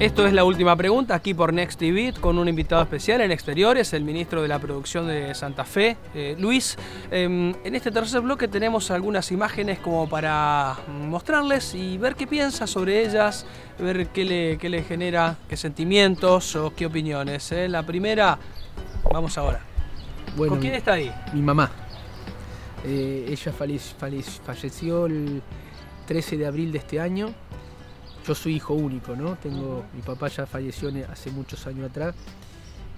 Esto es la última pregunta aquí por Next TV con un invitado especial en exteriores, el ministro de la Producción de Santa Fe, eh, Luis. Em, en este tercer bloque tenemos algunas imágenes como para mostrarles y ver qué piensa sobre ellas, ver qué le, qué le genera, qué sentimientos o qué opiniones. ¿eh? La primera, vamos ahora. Bueno, ¿Con quién está ahí? Mi mamá. Eh, ella falleció el 13 de abril de este año. Yo soy hijo único, ¿no? Tengo, mi papá ya falleció hace muchos años atrás.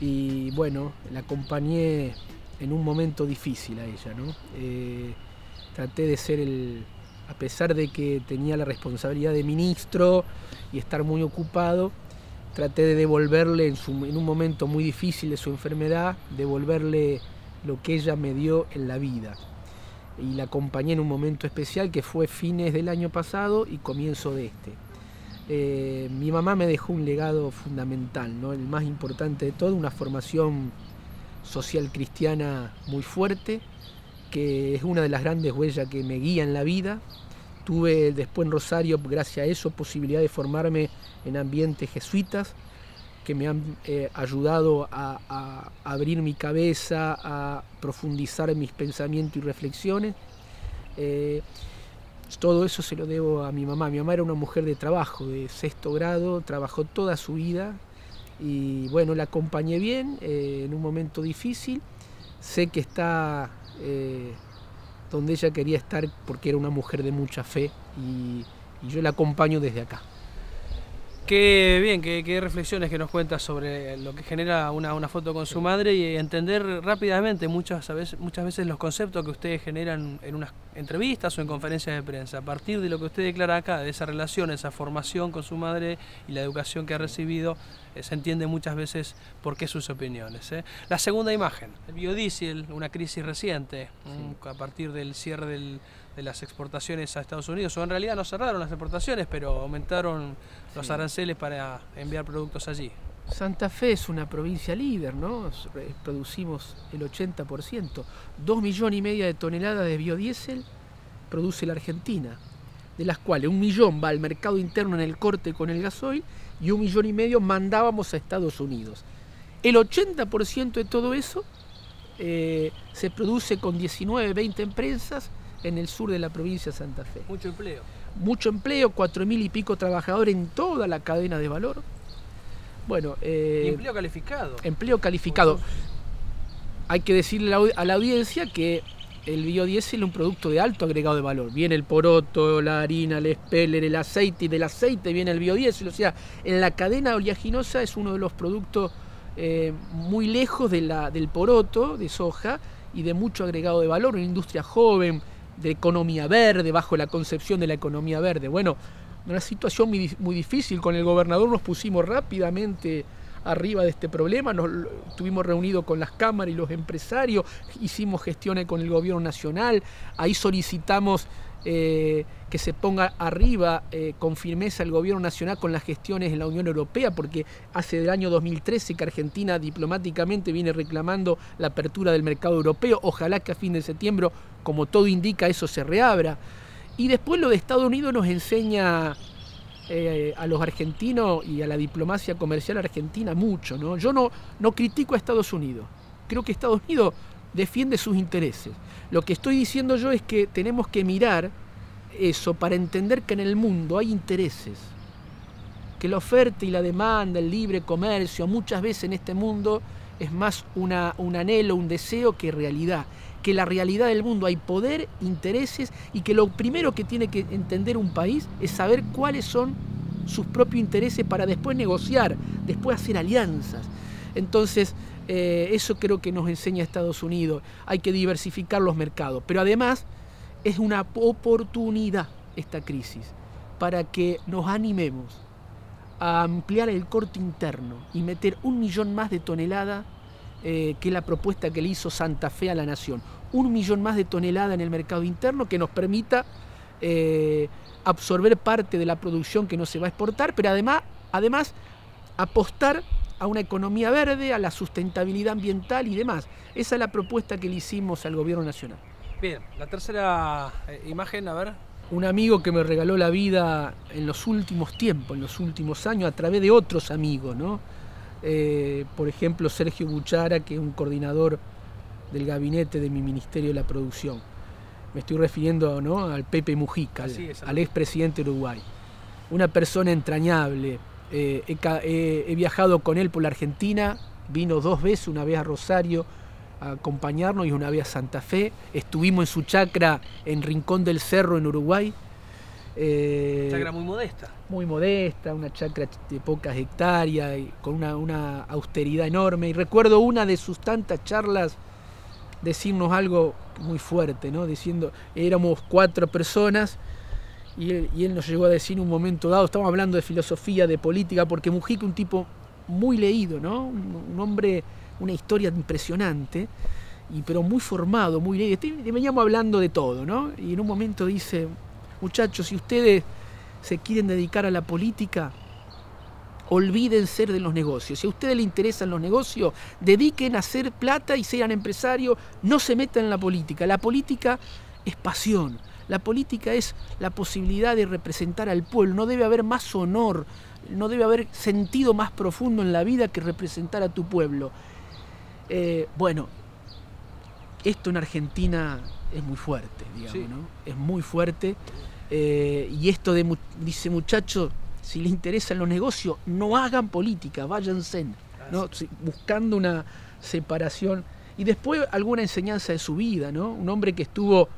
Y bueno, la acompañé en un momento difícil a ella, ¿no? Eh, traté de ser el, a pesar de que tenía la responsabilidad de ministro y estar muy ocupado, traté de devolverle en, su- en un momento muy difícil de su enfermedad, devolverle lo que ella me dio en la vida. Y la acompañé en un momento especial que fue fines del año pasado y comienzo de este. Eh, mi mamá me dejó un legado fundamental, ¿no? el más importante de todo, una formación social cristiana muy fuerte, que es una de las grandes huellas que me guía en la vida. Tuve después en Rosario, gracias a eso, posibilidad de formarme en ambientes jesuitas que me han eh, ayudado a, abrir mi cabeza, a profundizar mis pensamientos y reflexiones. Eh, todo eso se lo debo a mi mamá. Mi mamá era una mujer de trabajo, de sexto grado, trabajó toda su vida y bueno, la acompañé bien eh, en un momento difícil. Sé que está eh, donde ella quería estar porque era una mujer de mucha fe y, y yo la acompaño desde acá. Qué bien, qué, qué reflexiones que nos cuenta sobre lo que genera una, foto con su madre y entender rápidamente muchas veces, muchas veces los conceptos que ustedes generan en unas entrevistas o en conferencias de prensa. A partir de lo que usted declara acá, de esa relación, esa formación con su madre y la educación que ha recibido, se entiende muchas veces por qué sus opiniones. ¿eh? La segunda imagen, el biodiesel, una crisis reciente, a partir del cierre del, de las exportaciones a Estados Unidos, o en realidad no cerraron las exportaciones, pero aumentaron los aranceles para enviar productos allí. Santa Fe es una provincia líder, ¿no? Eh, Producimos el 80%. Dos millones y media de toneladas de biodiesel produce la Argentina, de las cuales un millón va al mercado interno en el corte con el gasoil y un millón y medio mandábamos a Estados Unidos. El 80% de todo eso eh, se produce con 19, 20 empresas en el sur de la provincia de Santa Fe Mucho empleo. mucho empleo, cuatro mil y pico trabajadores en toda la cadena de valor. Bueno, eh, Y empleo calificado. empleo calificado. Hay que decirle a la, au- a la audiencia que el biodiesel es un producto de alto agregado de valor. Viene el poroto, la harina, el speller, el aceite y del aceite viene el biodiesel. O sea, en la cadena oleaginosa es uno de los productos eh, muy lejos del poroto, de soja, y de mucho agregado de valor. Una industria joven, de economía verde, bajo la concepción de la economía verde. Bueno, una situación muy difícil. Con el gobernador nos pusimos rápidamente arriba de este problema, nos estuvimos reunidos con las cámaras y los empresarios, hicimos gestiones con el gobierno nacional, ahí solicitamos eh, que se ponga arriba eh, con firmeza el gobierno nacional con las gestiones en la Unión Europea, porque hace del año 2013 que Argentina diplomáticamente viene reclamando la apertura del mercado europeo, ojalá que a fin de septiembre, como todo indica, eso se reabra. Y después lo de Estados Unidos nos enseña eh, a los argentinos y a la diplomacia comercial argentina mucho. ¿no? Yo no, no critico a Estados Unidos. Creo que Estados Unidos defiende sus intereses. Lo que estoy diciendo yo es que tenemos que mirar eso para entender que en el mundo hay intereses. Que la oferta y la demanda, el libre comercio, muchas veces en este mundo es más una, un anhelo, un deseo que realidad. Que la realidad del mundo hay poder, intereses y que lo primero que tiene que entender un país es saber cuáles son sus propios intereses para después negociar, después hacer alianzas. Entonces, eh, eso creo que nos enseña Estados Unidos. Hay que diversificar los mercados, pero además es una oportunidad esta crisis para que nos animemos a ampliar el corte interno y meter un millón más de toneladas eh, que la propuesta que le hizo Santa Fe a la Nación. Un millón más de toneladas en el mercado interno que nos permita eh, absorber parte de la producción que no se va a exportar, pero además, además apostar a una economía verde, a la sustentabilidad ambiental y demás. Esa es la propuesta que le hicimos al gobierno nacional. Bien, la tercera eh, imagen, a ver. Un amigo que me regaló la vida en los últimos tiempos, en los últimos años, a través de otros amigos, ¿no? Eh, por ejemplo, Sergio Buchara, que es un coordinador del gabinete de mi Ministerio de la Producción. Me estoy refiriendo ¿no? al Pepe Mujica, al, expresidente de Uruguay. Una persona entrañable. Eh, he, viajado con él por la Argentina, vino dos veces, una vez a Rosario a acompañarnos y una vez a Santa Fe. Estuvimos en su chacra en Rincón del Cerro, en Uruguay. Eh, chacra muy modesta. Muy modesta, una chacra de pocas hectáreas, y con una, una austeridad enorme. Y recuerdo una de sus tantas charlas decirnos algo muy fuerte, ¿no? Diciendo, éramos cuatro personas y él, nos llegó a decir en un momento dado, estamos hablando de filosofía, de política, porque Mujica un tipo muy leído, ¿no? Un, hombre, una historia impresionante, y, pero muy formado, muy leído. Y veníamos hablando de todo, ¿no? Y en un momento dice, muchachos, si ustedes se quieren dedicar a la política, olvídense de los negocios. Si a ustedes les interesan los negocios, dediquen a hacer plata y sean empresarios, no se metan en la política. La política es pasión. La política es la posibilidad de representar al pueblo. No debe haber más honor, no debe haber sentido más profundo en la vida que representar a tu pueblo. Eh, bueno, esto en Argentina es muy fuerte, digamos, ¿no? Es muy fuerte. Eh, y esto de, dice muchacho, si les interesan los negocios, no hagan política, váyanse, ¿no? buscando una separación. Y después alguna enseñanza de su vida, ¿no? Un hombre que estuvo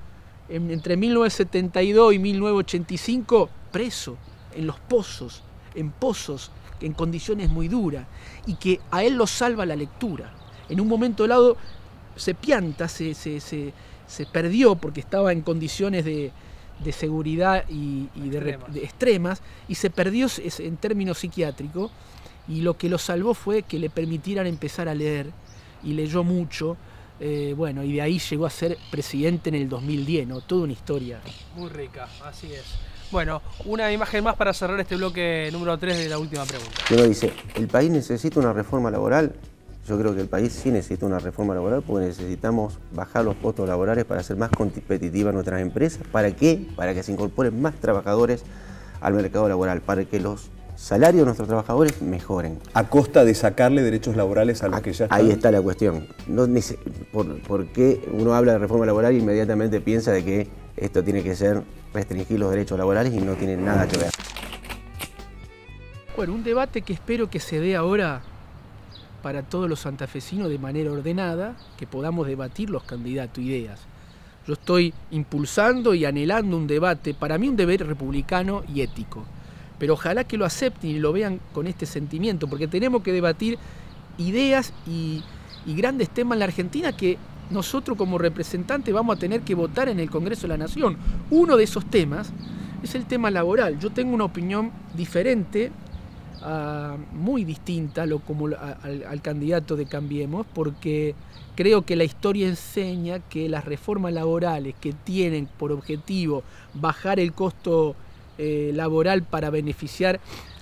entre 1972 y 1985 preso en los pozos, en pozos, en condiciones muy duras, y que a él lo salva la lectura. En un momento dado se pianta, se, se, se perdió porque estaba en condiciones de, de seguridad y, de, extremas y se perdió en términos psiquiátricos y lo que lo salvó fue que le permitieran empezar a leer y leyó mucho. Eh, bueno, y de ahí llegó a ser presidente en el 2010, ¿no? Toda una historia. Muy rica, así es. Bueno, una imagen más para cerrar este bloque número 3 de la última pregunta. Uno dice, ¿el país necesita una reforma laboral? Yo creo que el país sí necesita una reforma laboral porque necesitamos bajar los costos laborales para hacer más competitivas nuestras empresas. ¿Para qué? Para que se incorporen más trabajadores al mercado laboral, para que los salarios de nuestros trabajadores mejoren. A costa de sacarle derechos laborales a los que ya están. Ahí está la cuestión. No, por, qué uno habla de reforma laboral e inmediatamente piensa de que esto tiene que ser restringir los derechos laborales y no tiene nada que ver? Bueno, un debate que espero que se dé ahora para todos los santafesinos de manera ordenada, que podamos debatir los candidatos, ideas. Yo estoy impulsando y anhelando un debate, para mí un deber republicano y ético, pero ojalá que lo acepten y lo vean con este sentimiento, porque tenemos que debatir ideas y, grandes temas en la Argentina que nosotros como representantes vamos a tener que votar en el Congreso de la Nación. Uno de esos temas es el tema laboral. Yo tengo una opinión diferente muy distinta lo, como al, candidato de Cambiemos, porque creo que la historia enseña que las reformas laborales que tienen por objetivo bajar el costo eh, laboral para beneficiar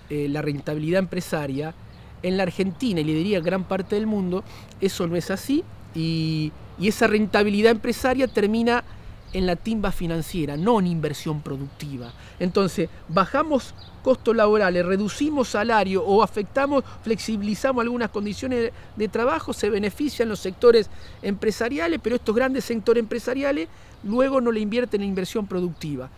eh, la rentabilidad empresaria, en la Argentina y le diría gran parte del mundo, eso no es así y, y esa rentabilidad empresaria termina en la timba financiera, no en inversión productiva. Entonces, bajamos costos laborales, reducimos salario o afectamos, flexibilizamos algunas condiciones de trabajo, se benefician los sectores empresariales, pero estos grandes sectores empresariales luego no le invierten en inversión productiva.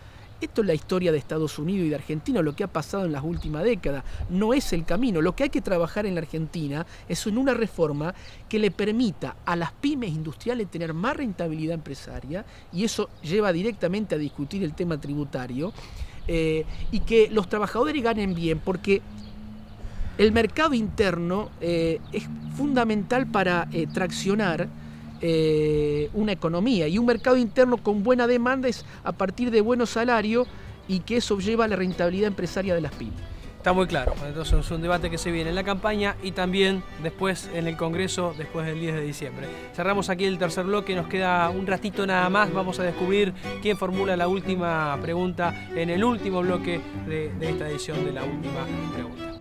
Esto es la historia de Estados Unidos y de Argentina, lo que ha pasado en las últimas décadas. No es el camino. Lo que hay que trabajar en la Argentina es en una reforma que le permita a las pymes industriales tener más rentabilidad empresaria, y eso lleva directamente a discutir el tema tributario, eh, y que los trabajadores ganen bien, porque el mercado interno eh, es fundamental para eh, traccionar eh, una economía y un mercado interno con buena demanda es a partir de buenos salarios y que eso lleva a la rentabilidad empresaria de las pymes. Está muy claro, entonces es un debate que se viene en la campaña y también después en el Congreso, después del 10 de diciembre. Cerramos aquí el tercer bloque, nos queda un ratito nada más, vamos a descubrir quién formula la última pregunta en el último bloque de, de esta edición de la última pregunta.